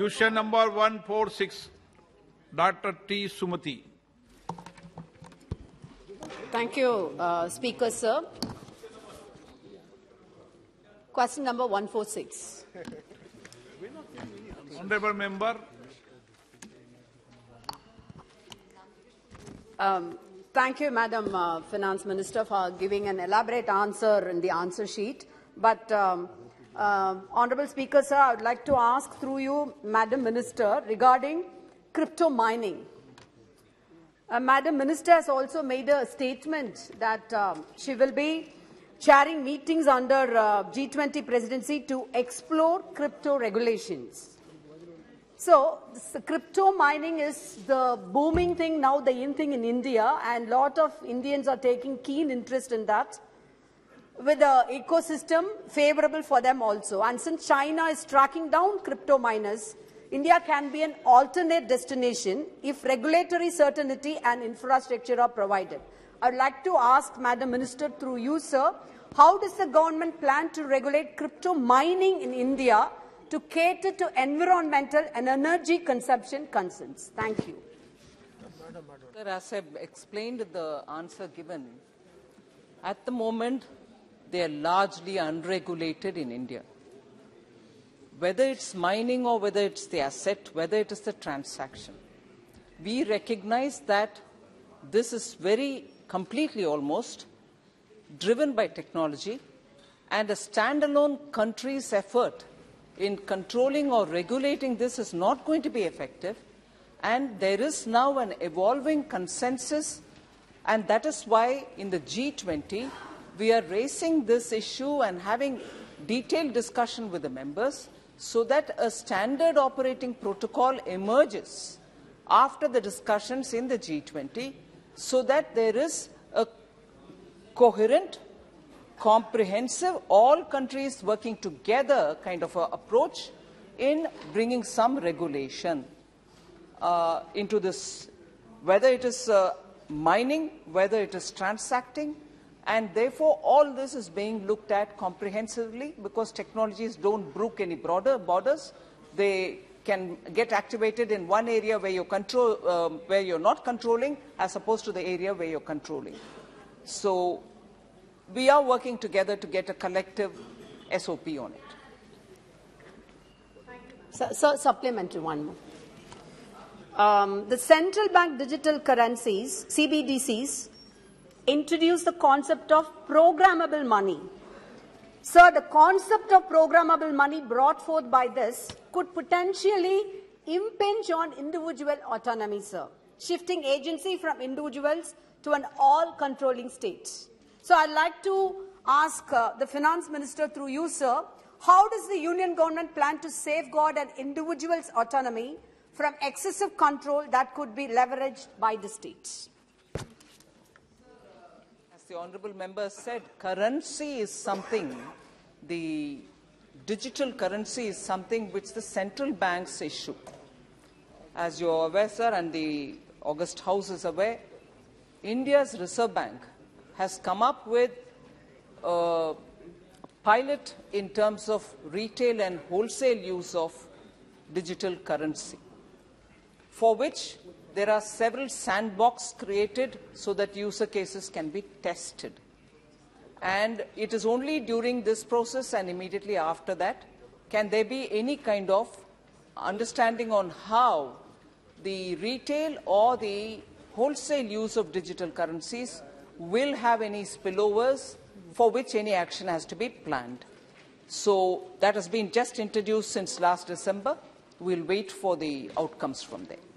Question number 146, Dr. T. Sumathy. Thank you, uh, Speaker, sir. Question number 146. Honorable member, Um, thank you, Madam uh, Finance Minister, for giving an elaborate answer in the answer sheet. But, um, uh, Honorable Speaker, sir, I would like to ask through you, Madam Minister, regarding crypto mining. Uh, Madam Minister has also made a statement that um, she will be chairing meetings under uh, G20 presidency to explore crypto regulations. So, crypto mining is the booming thing now, the in thing in India, and a lot of Indians are taking keen interest in that with the ecosystem favorable for them also. And since China is tracking down crypto miners, India can be an alternate destination if regulatory certainty and infrastructure are provided. I would like to ask Madam Minister through you, sir, how does the government plan to regulate crypto mining in India to cater to environmental and energy consumption concerns? Thank you. Sir, as I explained the answer given, at the moment they are largely unregulated in India. Whether it's mining or whether it's the asset, whether it is the transaction, we recognize that this is very completely almost driven by technology and a standalone country's effort in controlling or regulating this is not going to be effective and there is now an evolving consensus and that is why in the G20 we are raising this issue and having detailed discussion with the members so that a standard operating protocol emerges after the discussions in the G20 so that there is a coherent, comprehensive, all countries working together kind of approach in bringing some regulation uh, into this, whether it is uh, mining, whether it is transacting, and therefore all this is being looked at comprehensively because technologies don't brook any broader borders. They can get activated in one area where you're, control, um, where you're not controlling as opposed to the area where you're controlling. So we are working together to get a collective SOP on it. So, so supplementary one more. Um, the central bank digital currencies, CBDCs, introduced the concept of programmable money. Sir, the concept of programmable money brought forth by this could potentially impinge on individual autonomy, sir, shifting agency from individuals to an all-controlling state. So I'd like to ask uh, the finance minister through you, sir, how does the union government plan to safeguard an individual's autonomy from excessive control that could be leveraged by the states? The honorable member said, currency is something, the digital currency is something which the central banks issue. As you are aware, sir, and the August House is aware, India's Reserve Bank has come up with a pilot in terms of retail and wholesale use of digital currency, for which there are several sandbox created so that user cases can be tested. And it is only during this process and immediately after that can there be any kind of understanding on how the retail or the wholesale use of digital currencies will have any spillovers for which any action has to be planned. So that has been just introduced since last December. We'll wait for the outcomes from there.